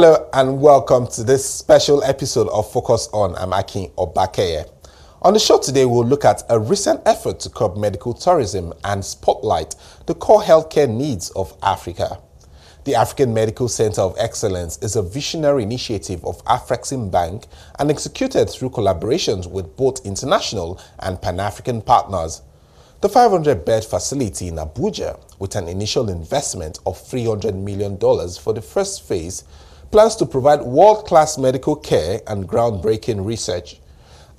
Hello and welcome to this special episode of Focus On. I'm Akin Obakeye. On the show today, we'll look at a recent effort to curb medical tourism and spotlight the core healthcare needs of Africa. The African Medical Center of Excellence is a visionary initiative of Afreximbank and executed through collaborations with both international and Pan-African partners. The 500-bed facility in Abuja, with an initial investment of $300 million for the first phase, plans to provide world-class medical care and groundbreaking research.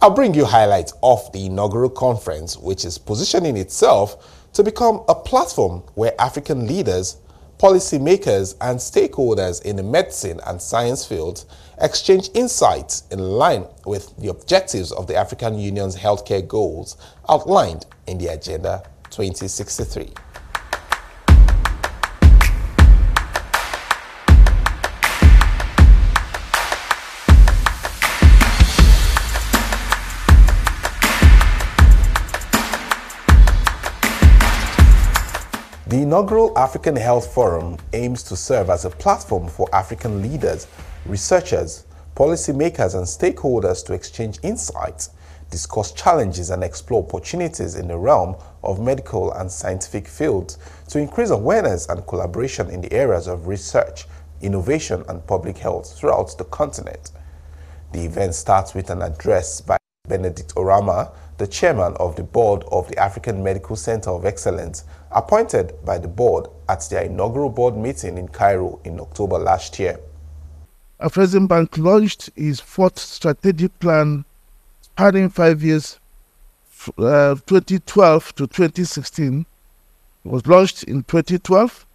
I'll bring you highlights of the inaugural conference, which is positioning itself to become a platform where African leaders policymakers and stakeholders in the medicine and science fields exchange insights in line with the objectives of the African Union's healthcare goals outlined in the Agenda 2063. Inaugural African Health Forum aims to serve as a platform for African leaders, researchers, policymakers, and stakeholders to exchange insights, discuss challenges, and explore opportunities in the realm of medical and scientific fields to increase awareness and collaboration in the areas of research, innovation, and public health throughout the continent. The event starts with an address by Benedict Oramah, the chairman of the board of the African Medical Center of Excellence, appointed by the board at their inaugural board meeting in Cairo in October last year. Afreximbank launched its fourth strategic plan spanning five years, uh, 2012 to 2016. It was launched in 2012.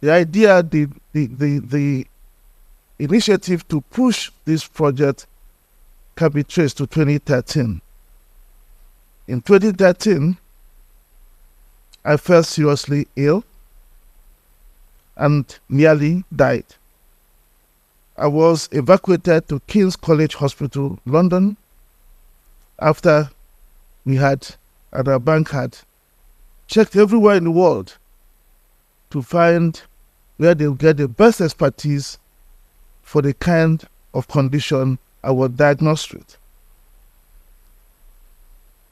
The idea, the, the, the, the initiative to push this project can be traced to 2013. In 2013, I fell seriously ill and nearly died. I was evacuated to King's College Hospital, London, after we had, at our bank had, checked everywhere in the world to find where they'll get the best expertise for the kind of condition I was diagnosed with.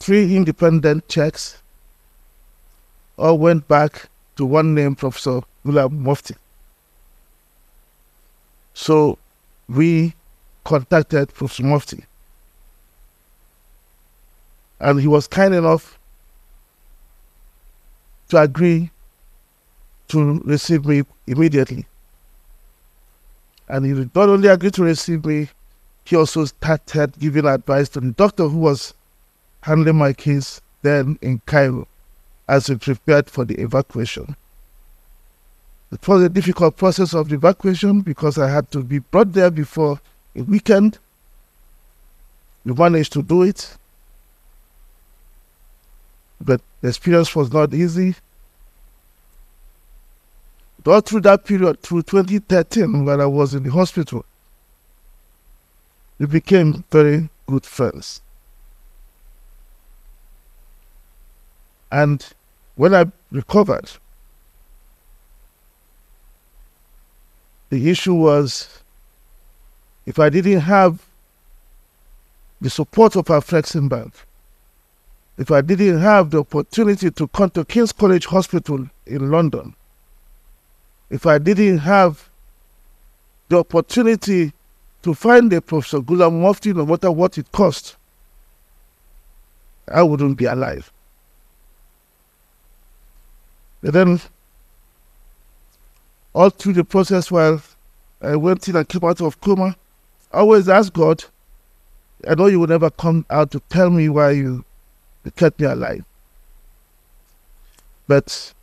Three independent checks all went back to one name, Professor Ghulam Mufti. So we contacted Professor Mufti. And he was kind enough to agree to receive me immediately. And he not only agreed to receive me, he also started giving advice to the doctor who was handling my case then in Cairo as we prepared for the evacuation. It was a difficult process of evacuation because I had to be brought there before a weekend. We managed to do it, but the experience was not easy. But all through that period, through 2013, when I was in the hospital, we became very good friends. And when I recovered, the issue was if I didn't have the support of Afreximbank, if I didn't have the opportunity to come to King's College Hospital in London, if I didn't have the opportunity to find a Professor Ghulam Mufti, no matter what it cost, I wouldn't be alive. And then, all through the process while I went in and came out of coma, I always ask God, I know you will never come out to tell me why you, you kept me alive. But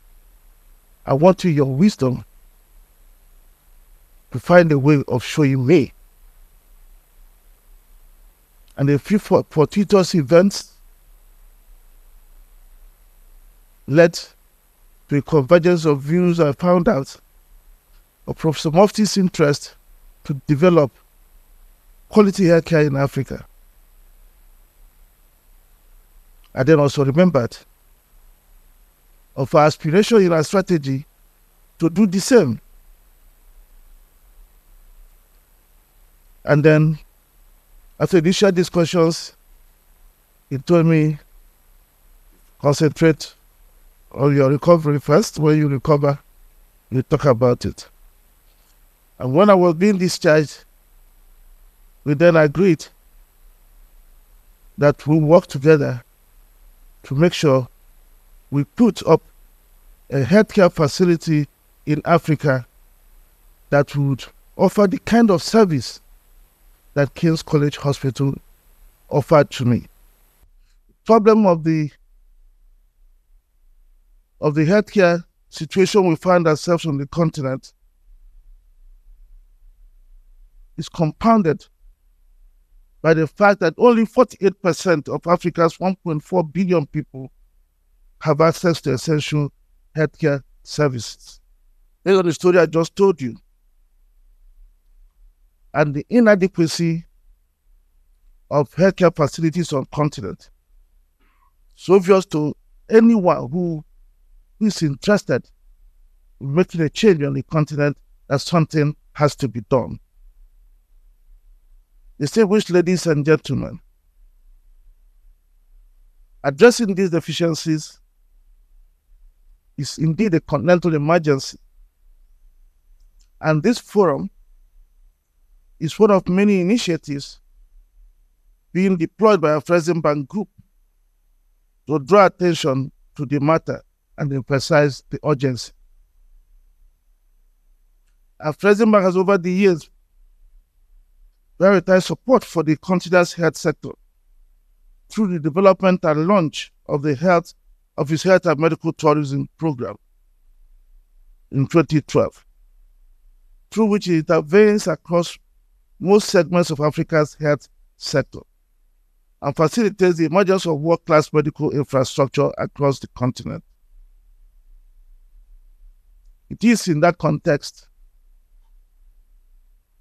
I want you, your wisdom, to find a way of showing me. And a few fortuitous events led a convergence of views, I found out of Professor Mufti's interest to develop quality healthcare in Africa. I then also remembered of our aspiration in our strategy to do the same. And then, after initial discussions, he told me, concentrate on your recovery first. When you recover, you talk about it. And when I was being discharged, we then agreed that we work together to make sure we put up a healthcare facility in Africa that would offer the kind of service that King's College Hospital offered to me. Problem of the of the healthcare situation we find ourselves on the continent is compounded by the fact that only 48% of Africa's 1.4 billion people have access to essential healthcare services. Based on the story I just told you. And the inadequacy of healthcare facilities on the continent. It's obvious to anyone who is interested in making a change on the continent that something has to be done. Distinguished ladies and gentlemen, addressing these deficiencies is indeed a continental emergency. And this forum is one of many initiatives being deployed by our President Bank Group to draw attention to the matter and emphasize the urgency. Afreximbank has over the years prioritized support for the continent's health sector through the development and launch of the health of his health and medical tourism program in 2012, through which it intervenes across most segments of Africa's health sector and facilitates the emergence of world class medical infrastructure across the continent. It is in that context,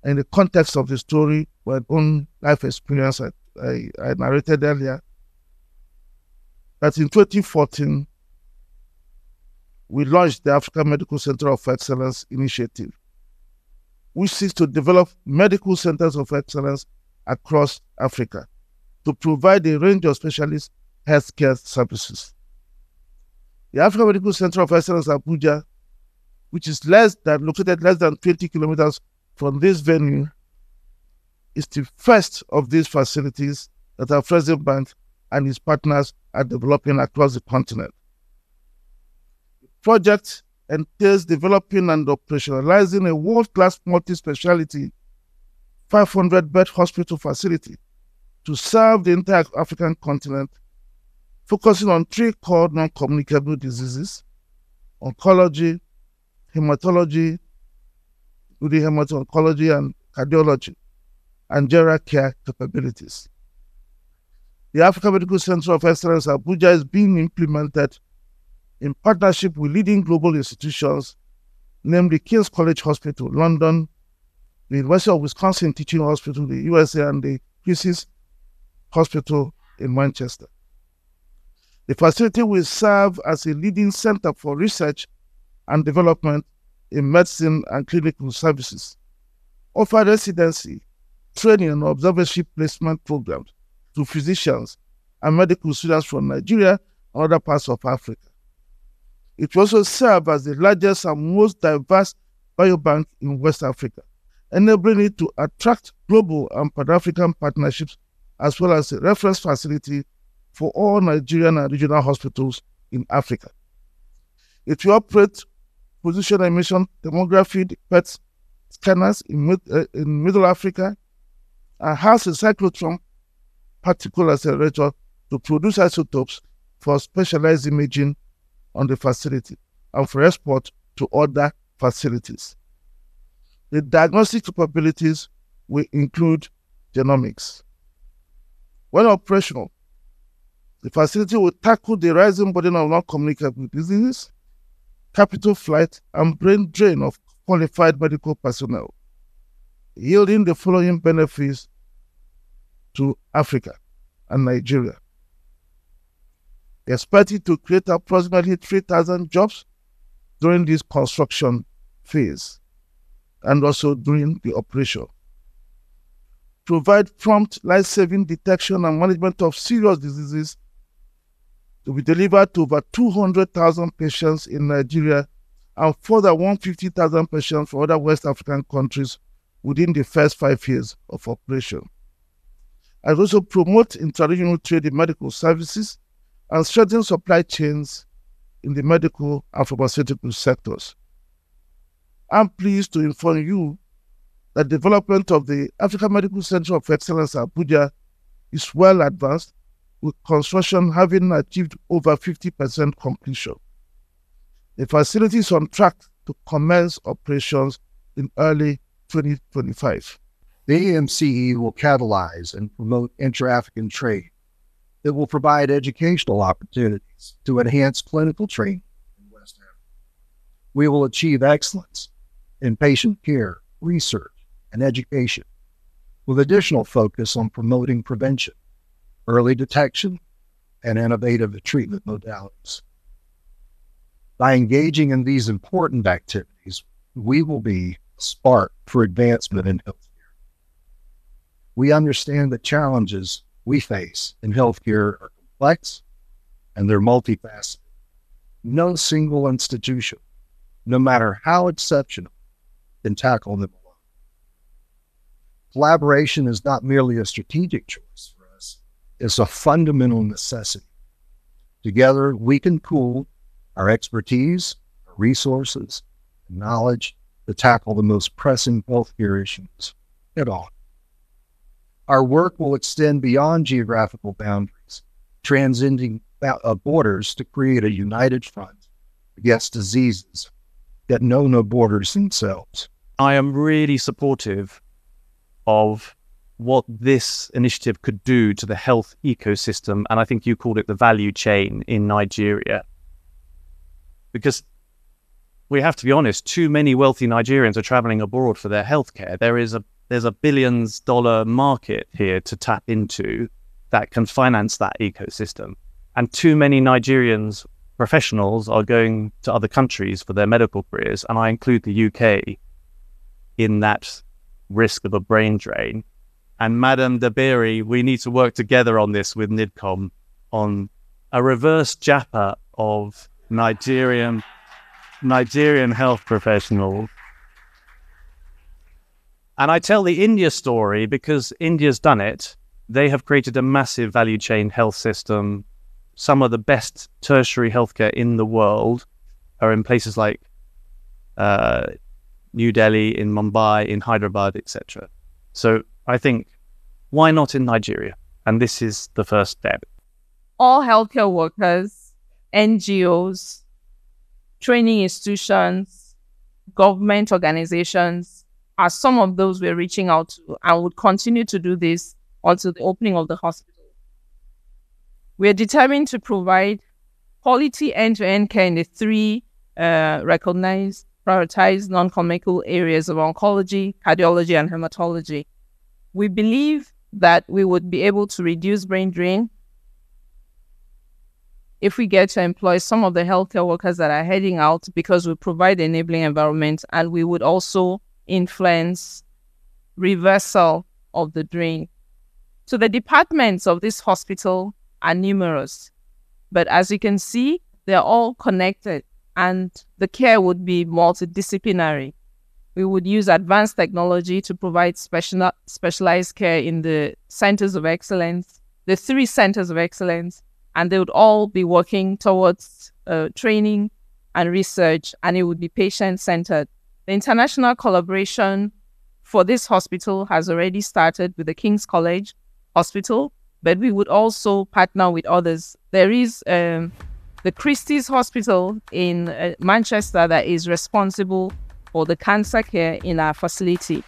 in the context of the story, my own life experience I, I, I narrated earlier, that in 2014, we launched the African Medical Center of Excellence initiative, which seeks to develop medical centers of excellence across Africa to provide a range of specialist healthcare services. The African Medical Center of Excellence Abuja, which is less than located less than 20 kilometers from this venue, is the first of these facilities that Afreximbank and its partners are developing across the continent. The project entails developing and operationalizing a world-class multi-speciality 500-bed hospital facility to serve the entire African continent, focusing on three core non-communicable diseases, oncology, hematology, including hemato-oncology and cardiology, and general care capabilities. The African Medical Center of Excellence Abuja is being implemented in partnership with leading global institutions, namely King's College Hospital, London, the University of Wisconsin Teaching Hospital, the USA, and the Christie's Hospital in Manchester. The facility will serve as a leading center for research and development in medicine and clinical services, offer residency, training, and observership placement programs to physicians and medical students from Nigeria and other parts of Africa. It also serve as the largest and most diverse biobank in West Africa, enabling it to attract global and Pan African partnerships as well as a reference facility for all Nigerian and regional hospitals in Africa. It will operate positron emission tomography PET scanners in, mid, uh, in Middle Africa and has a cyclotron particle accelerator to produce isotopes for specialized imaging on the facility and for export to other facilities. The diagnostic capabilities will include genomics. When operational, the facility will tackle the rising burden of non-communicable diseases, capital flight, and brain drain of qualified medical personnel, yielding the following benefits to Africa and Nigeria. Expected to create approximately 3,000 jobs during this construction phase and also during the operation. provide prompt life-saving detection and management of serious diseases to be delivered to over 200,000 patients in Nigeria and further 150,000 patients for other West African countries within the first five years of operation. I also promote international trade in medical services and strengthen supply chains in the medical and pharmaceutical sectors. I'm pleased to inform you that development of the African Medical Center of Excellence Abuja is well advanced, with construction having achieved over 50% completion. The facility is on track to commence operations in early 2025. The AMCE will catalyze and promote intra-African trade It will provide educational opportunities to enhance clinical training in West Africa. We will achieve excellence in patient care, research, and education, with additional focus on promoting prevention, early detection, and innovative treatment modalities. By engaging in these important activities, we will be a spark for advancement in healthcare. We understand the challenges we face in healthcare are complex and they're multifaceted. No single institution, no matter how exceptional, can tackle them alone. Collaboration is not merely a strategic choice it's a fundamental necessity. Together, we can pool our expertise, our resources, and knowledge to tackle the most pressing healthcare issues at all. Our work will extend beyond geographical boundaries, transcending uh, borders to create a united front against diseases that know no borders themselves. I am really supportive of what this initiative could do to the health ecosystem. And I think you called it the value chain in Nigeria. Because we have to be honest, too many wealthy Nigerians are traveling abroad for their healthcare. There is a there's a billions dollar market here to tap into that can finance that ecosystem. And too many Nigerians professionals are going to other countries for their medical careers, and I include the UK in that risk of a brain drain. And Madam Dabiri, we need to work together on this with NIDCOM on a reverse JAPA of Nigerian Nigerian health professionals. And I tell the India story because India's done it. They have created a massive value chain health system. Some of the best tertiary healthcare in the world are in places like uh, New Delhi, in Mumbai, in Hyderabad, etc. So I think, why not in Nigeria? And this is the first step. All healthcare workers, NGOs, training institutions, government organizations are some of those we're reaching out to and would continue to do this until the opening of the hospital. We're determined to provide quality end to end care in the three uh, recognized prioritized non-communicable areas of oncology, cardiology, and hematology. We believe that we would be able to reduce brain drain if we get to employ some of the healthcare workers that are heading out because we provide enabling environment and we would also influence reversal of the drain. So the departments of this hospital are numerous, but as you can see, they're all connected and the care would be multidisciplinary. We would use advanced technology to provide special, specialized care in the centers of excellence, the three centers of excellence, and they would all be working towards uh, training and research, and it would be patient centered. The international collaboration for this hospital has already started with the King's College Hospital, but we would also partner with others. There is um, the Christie's Hospital in uh, Manchester that is responsible for the cancer care in our facility.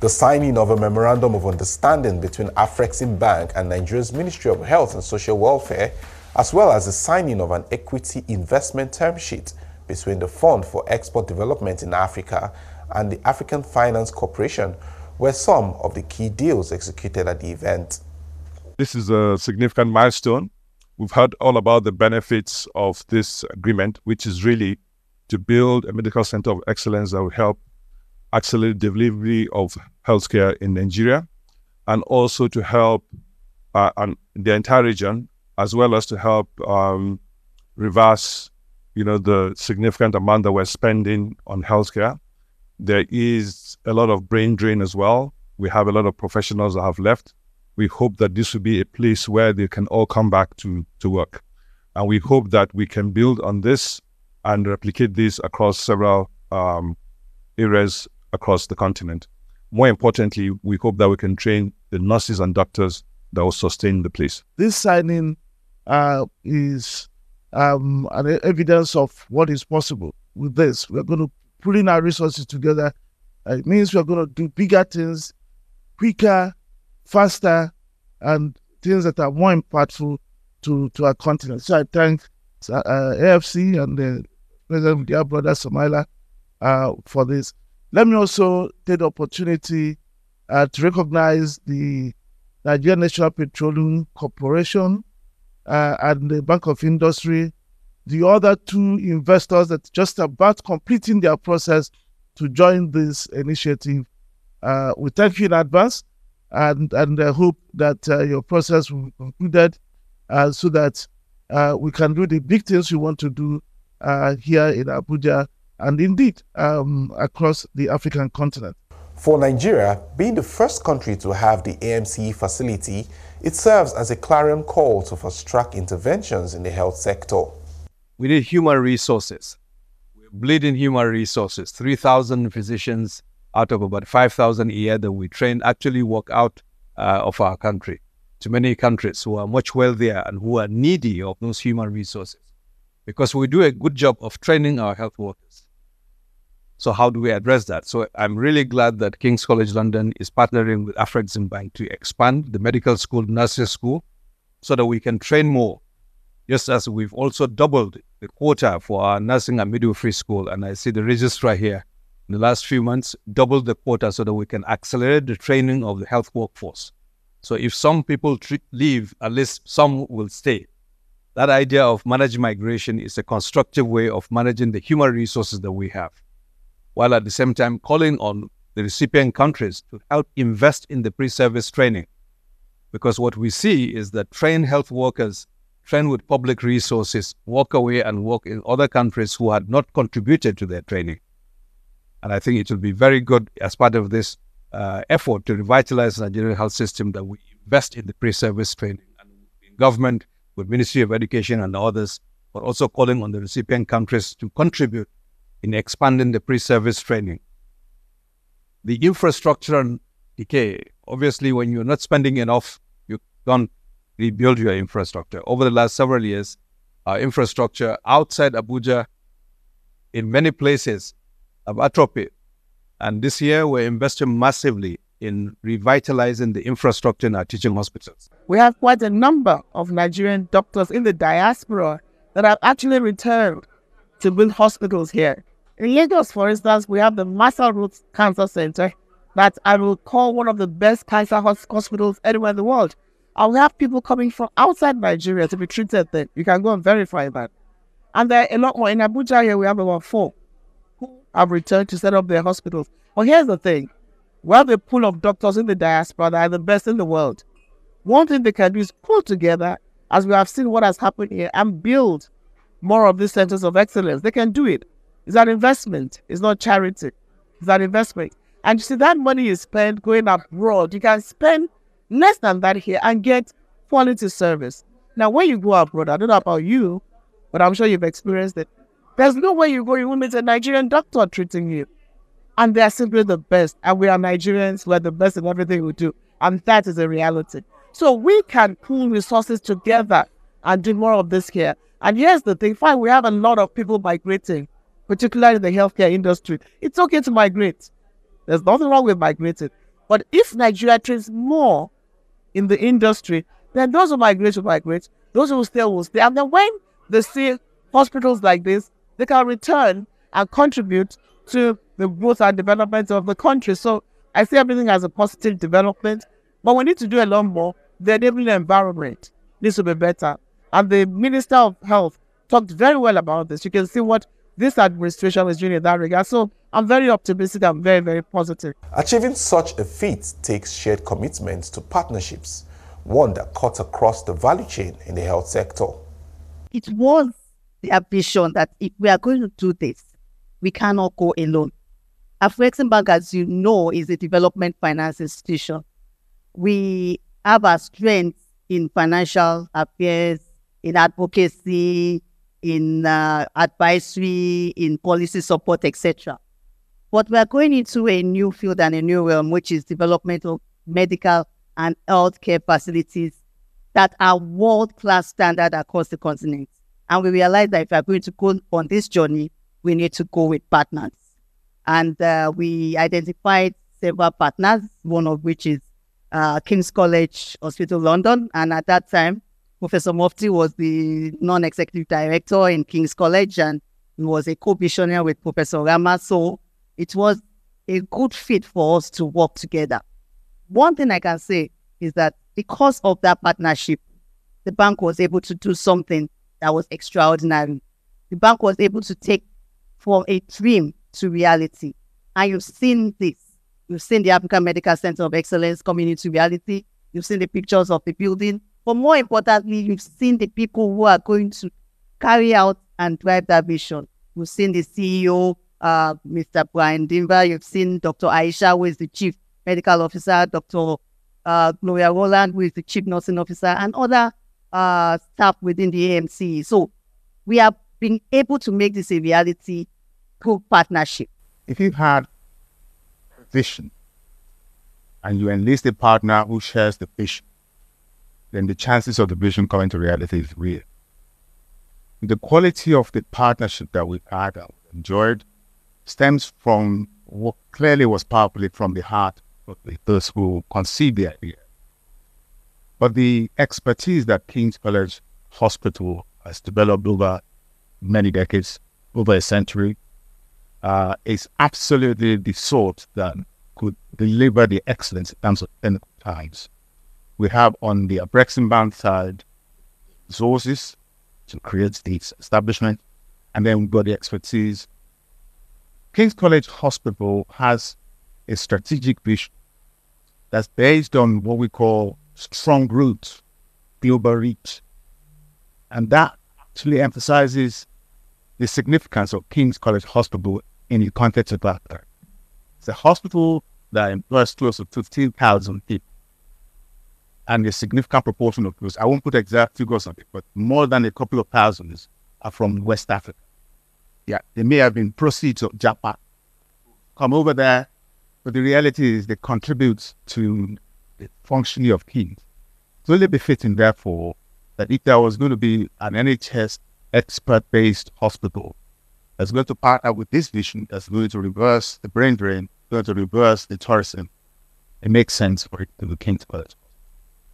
The signing of a memorandum of understanding between Afreximbank and Nigeria's Ministry of Health and Social Welfare, as well as the signing of an equity investment term sheet between the Fund for Export Development in Africa and the African Finance Corporation were some of the key deals executed at the event. This is a significant milestone we've heard all about the benefits of this agreement, which is really to build a medical center of excellence that will help accelerate delivery of healthcare in Nigeria, and also to help uh, and the entire region, as well as to help um, reverse, you know, the significant amount that we're spending on healthcare. There is a lot of brain drain as well. We have a lot of professionals that have left. We hope that this will be a place where they can all come back to, to work. And we hope that we can build on this and replicate this across several um, areas across the continent. More importantly, we hope that we can train the nurses and doctors that will sustain the place. This signing uh, is um, an evidence of what is possible with this. We're going to pull in our resources together. Uh, it means we're going to do bigger things quicker, faster, and things that are more impactful to, to our continent. So I thank uh, AFC and the President, dear brother Samaila, uh, for this. Let me also take the opportunity uh, to recognize the Nigerian National Petroleum Corporation uh, and the Bank of Industry, the other two investors that just about completing their process to join this initiative. Uh, we thank you in advance and, and I hope that uh, your process will be concluded uh, so that uh, we can do the big things we want to do here in Abuja and indeed um, across the African continent. For Nigeria, being the first country to have the AMC facility, it serves as a clarion call to fast track interventions in the health sector. We need human resources. We're bleeding human resources. 3,000 physicians out of about 5,000 a year that we train actually work out uh, of our country to many countries who are much wealthier and who are needy of those human resources because we do a good job of training our health workers. So how do we address that? So I'm really glad that King's College London is partnering with Afreximbank to expand the medical school, nursing school, so that we can train more. Just as we've also doubled the quota for our nursing and midwifery school, and I see the registrar here in the last few months doubled the quota so that we can accelerate the training of the health workforce. So if some people leave, at least some will stay. That idea of managed migration is a constructive way of managing the human resources that we have while at the same time calling on the recipient countries to help invest in the pre-service training. Because what we see is that trained health workers trained with public resources walk away and work in other countries who had not contributed to their training. And I think it will be very good as part of this uh, effort to revitalize the Nigerian health system that we invest in the pre-service training and in government with Ministry of Education and others, but also calling on the recipient countries to contribute in expanding the pre-service training. The infrastructure and decay, obviously when you're not spending enough, you can't rebuild your infrastructure. Over the last several years, our infrastructure outside Abuja in many places have atrophied. And this year we're investing massively in revitalizing the infrastructure in our teaching hospitals. We have quite a number of Nigerian doctors in the diaspora that have actually returned to build hospitals here. In Lagos, for instance, we have the Marshall Roots Cancer Center that I will call one of the best cancer hospitals anywhere in the world. I will have people coming from outside Nigeria to be treated there. You can go and verify that. And there are a lot more. In Abuja here, we have about four who have returned to set up their hospitals. But here's the thing. We have a pool of doctors in the diaspora that are the best in the world. One thing they can do is pull together, as we have seen what has happened here, and build more of these centers of excellence. They can do it. It's an investment. It's not charity. It's an investment. And you see, that money is spent going abroad. You can spend less than that here and get quality service. Now, when you go abroad, I don't know about you, but I'm sure you've experienced it. There's no way you go, you will meet a Nigerian doctor treating you. And they are simply the best. And we are Nigerians, we're the best in everything we do. And that is a reality. So we can pool resources together and do more of this here. And here's the thing, fine, we have a lot of people migrating particularly in the healthcare industry, it's okay to migrate. There's nothing wrong with migrating. But if Nigeria trains more in the industry, then those who migrate will migrate, those who stay will stay. And then when they see hospitals like this, they can return and contribute to the growth and development of the country. So I see everything as a positive development, but we need to do a lot more. The enabling environment needs to be better. And the Minister of Health talked very well about this. You can see what this administration is doing in that regard. So I'm very optimistic. I'm very, very positive. Achieving such a feat takes shared commitment to partnerships, one that cuts across the value chain in the health sector. It was the ambition that if we are going to do this, we cannot go alone. Afreximbank, as you know, is a development finance institution. We have our strength in financial affairs, in advocacy, in uh, advisory, in policy support, etc. But we are going into a new field and a new realm, which is development of medical and healthcare facilities that are world-class standard across the continent. And we realize that if we are going to go on this journey, we need to go with partners. And uh, we identified several partners, one of which is uh, King's College Hospital London. And at that time, Professor Mufti was the non-executive director in King's College and he was a co-missioner with Professor Oramah. So it was a good fit for us to work together. One thing I can say is that because of that partnership, the bank was able to do something that was extraordinary. The bank was able to take from a dream to reality. And you've seen this. You've seen the African Medical Center of Excellence coming into reality. You've seen the pictures of the building. But more importantly, you've seen the people who are going to carry out and drive that vision. You've seen the CEO, uh, Mr. Brian Dimber. You've seen Dr. Aisha, who is the Chief Medical Officer, Dr. Uh, Gloria Roland, who is the Chief Nursing Officer, and other uh, staff within the AMC. So we have been able to make this a reality through partnership. If you've had a vision and you enlist a partner who shares the vision, then the chances of the vision coming to reality is real. The quality of the partnership that we've had and enjoyed stems from what clearly was powerfully from the heart of those who conceived the idea. But the expertise that King's College Hospital has developed over many decades, over a century, uh, is absolutely the sort that could deliver the excellence in terms of clinical times we have on the Afreximbank side resources to create these establishment, and then we've got the expertise. King's College Hospital has a strategic vision that's based on what we call strong roots, global reach. And that actually emphasizes the significance of King's College Hospital in the context of that. It's a hospital that employs close to 15,000 people and a significant proportion of those, I won't put exact figures on it, but more than a couple of thousands are from West Africa. Yeah, they may have been proceeds of Japa, come over there, but the reality is they contribute to the functioning of kings. It's only befitting, therefore, that if there was going to be an NHS expert-based hospital that's going to partner with this vision, that's going to reverse the brain drain, going to reverse the tourism, it makes sense for it to be King's College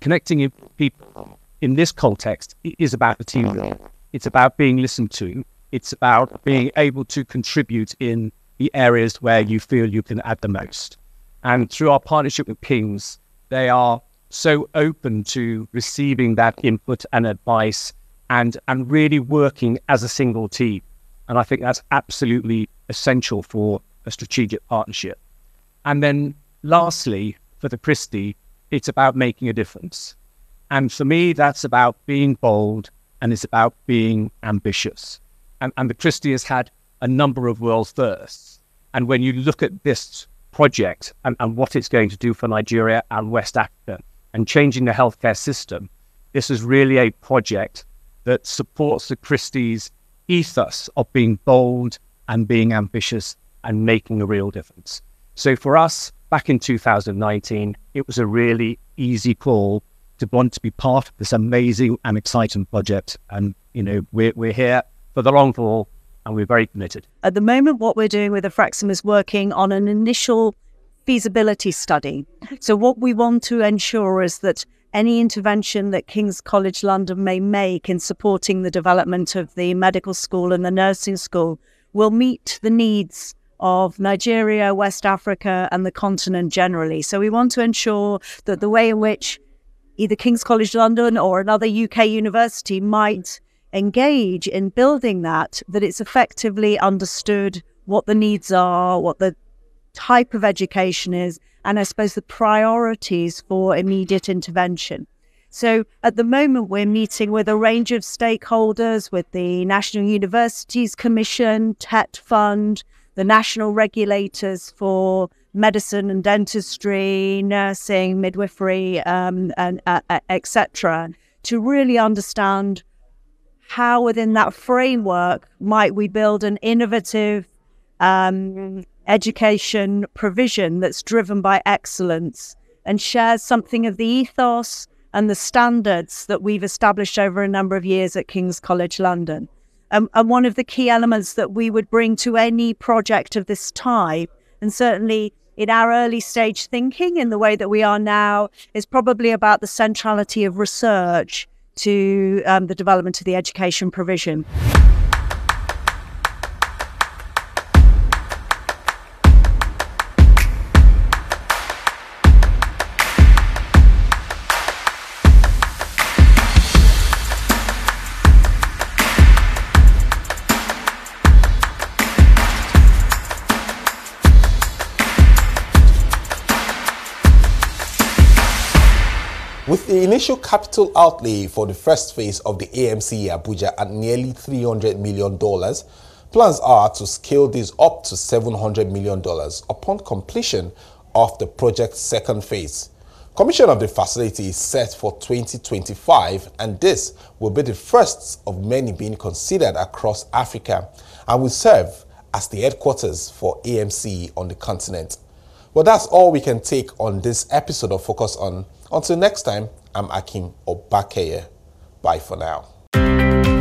connecting people in this context is about the team. It's about being listened to. It's about being able to contribute in the areas where you feel you can add the most. And through our partnership with Kings, they are so open to receiving that input and advice and, and really working as a single team. And I think that's absolutely essential for a strategic partnership. And then lastly, for the Christie, it's about making a difference. And for me, that's about being bold and it's about being ambitious. And, and the Christie has had a number of world firsts. And when you look at this project and, and what it's going to do for Nigeria and West Africa and changing the healthcare system, this is really a project that supports the Christie's ethos of being bold and being ambitious and making a real difference. So for us, back in 2019, it was a really easy call to want to be part of this amazing and exciting project. And, you know, we're, we're here for the long haul and we're very committed. At the moment, what we're doing with Afrexim is working on an initial feasibility study. So, what we want to ensure is that any intervention that King's College London may make in supporting the development of the medical school and the nursing school will meet the needs of Nigeria, West Africa, and the continent generally. So we want to ensure that the way in which either King's College London or another UK university might engage in building that, that it's effectively understood what the needs are, what the type of education is, and I suppose the priorities for immediate intervention. So at the moment, we're meeting with a range of stakeholders, with the National Universities Commission, TET Fund, the national regulators for medicine and dentistry, nursing, midwifery, um, and uh, uh etc., to really understand how within that framework might we build an innovative um, education provision that's driven by excellence and shares something of the ethos and the standards that we've established over a number of years at King's College London. Um, and one of the key elements that we would bring to any project of this type, and certainly in our early stage thinking in the way that we are now, is probably about the centrality of research to um, the development of the education provision. With the initial capital outlay for the first phase of the AMC Abuja at nearly $300 million, plans are to scale this up to $700 million upon completion of the project's second phase. Commission of the facility is set for 2025 and this will be the first of many being considered across Africa and will serve as the headquarters for AMC on the continent. Well, that's all we can take on this episode of Focus On. Until next time, I'm Akim Obakeye. Bye for now.